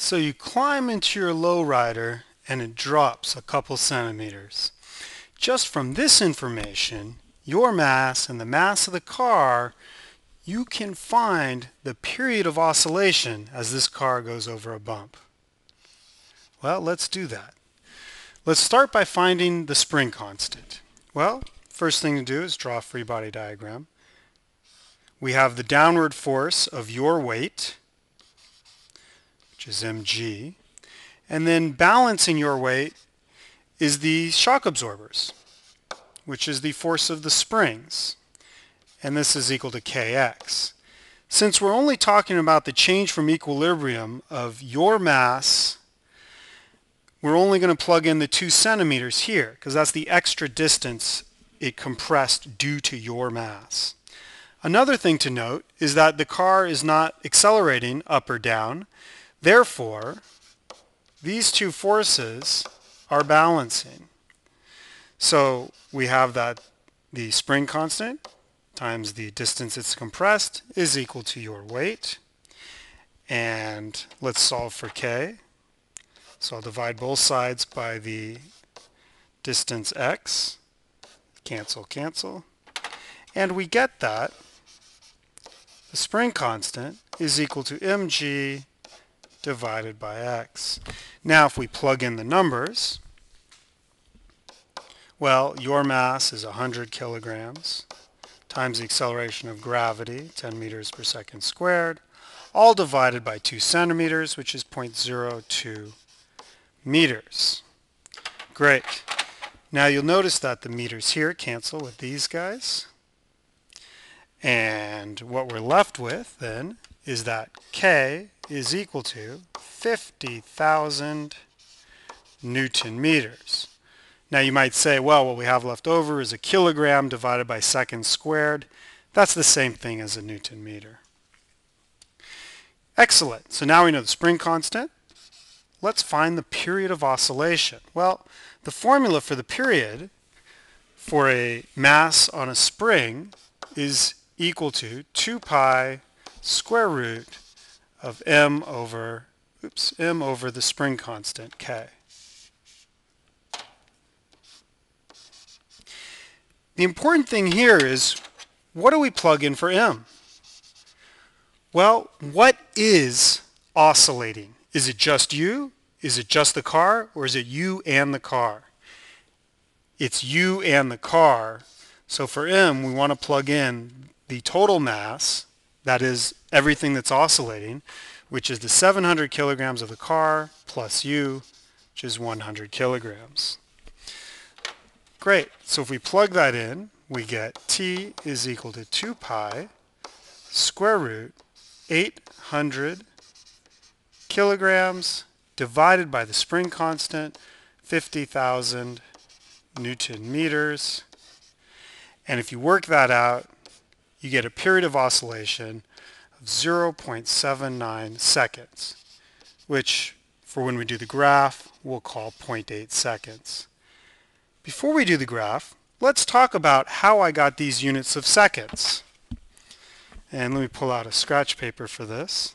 So you climb into your lowrider and it drops a couple centimeters. Just from this information, your mass and the mass of the car, you can find the period of oscillation as this car goes over a bump. Well, let's do that. Let's start by finding the spring constant. Well, first thing to do is draw a free body diagram. We have the downward force of your weight, which is mg, and then balancing your weight is the shock absorbers, which is the force of the springs, and this is equal to kx. Since we're only talking about the change from equilibrium of your mass we're only going to plug in the two centimeters here because that's the extra distance it compressed due to your mass. Another thing to note is that the car is not accelerating up or down. Therefore, these two forces are balancing. So we have that the spring constant times the distance it's compressed is equal to your weight. And let's solve for k. So I'll divide both sides by the distance x. Cancel, cancel. And we get that the spring constant is equal to mg divided by x. Now if we plug in the numbers, well, your mass is 100 kilograms times the acceleration of gravity, 10 meters per second squared, all divided by 2 centimeters, which is 0.02 meters. Great. Now you'll notice that the meters here cancel with these guys. And what we're left with then is that K is equal to 50,000 Newton meters. Now you might say, well, what we have left over is a kilogram divided by seconds squared. That's the same thing as a Newton meter. Excellent. So now we know the spring constant let's find the period of oscillation. Well, the formula for the period for a mass on a spring is equal to 2 pi square root of m over oops, m over the spring constant k. The important thing here is what do we plug in for m? Well, what is oscillating? Is it just you? Is it just the car? Or is it you and the car? It's you and the car. So for M, we want to plug in the total mass, that is everything that's oscillating, which is the 700 kilograms of the car plus you, which is 100 kilograms. Great. So if we plug that in, we get T is equal to 2 pi square root 800 kilograms divided by the spring constant, 50,000 Newton meters. And if you work that out, you get a period of oscillation of 0.79 seconds, which for when we do the graph, we'll call 0.8 seconds. Before we do the graph, let's talk about how I got these units of seconds. And let me pull out a scratch paper for this.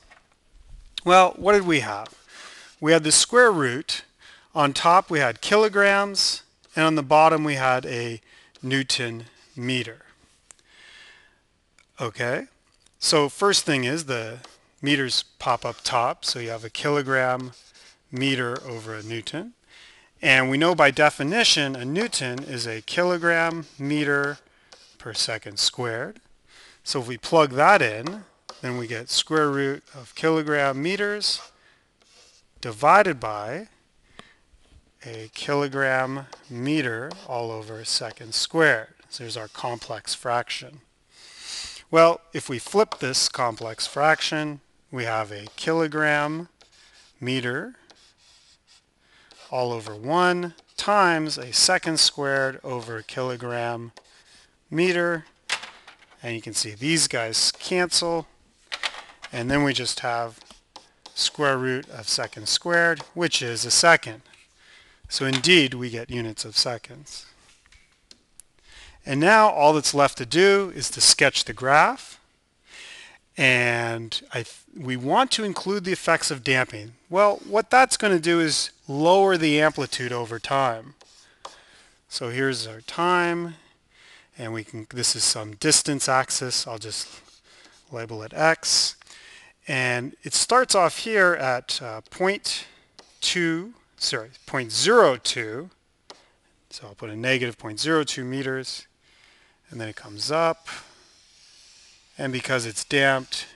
Well, what did we have? We had the square root. On top we had kilograms, and on the bottom we had a Newton meter. Okay, so first thing is the meters pop up top, so you have a kilogram meter over a Newton. And we know by definition a Newton is a kilogram meter per second squared. So if we plug that in, then we get square root of kilogram meters divided by a kilogram meter all over a second squared. So there's our complex fraction. Well, if we flip this complex fraction, we have a kilogram meter all over 1 times a second squared over a kilogram meter. And you can see these guys cancel. And then we just have square root of second squared, which is a second. So indeed, we get units of seconds. And now all that's left to do is to sketch the graph. and I we want to include the effects of damping. Well, what that's going to do is lower the amplitude over time. So here's our time, and we can, this is some distance axis. I'll just label it x. And it starts off here at uh, 0.2, sorry, 0.02. So I'll put a negative 0.02 meters, and then it comes up. And because it's damped,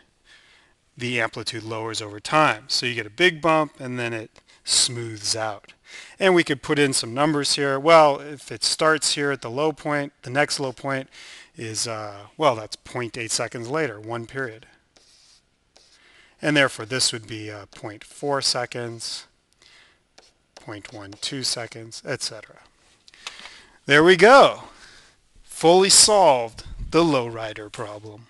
the amplitude lowers over time. So you get a big bump, and then it smooths out. And we could put in some numbers here. Well, if it starts here at the low point, the next low point is, uh, well, that's 0.8 seconds later, one period. And therefore, this would be uh, 0.4 seconds, 0.12 seconds, etc. There we go. Fully solved the lowrider problem.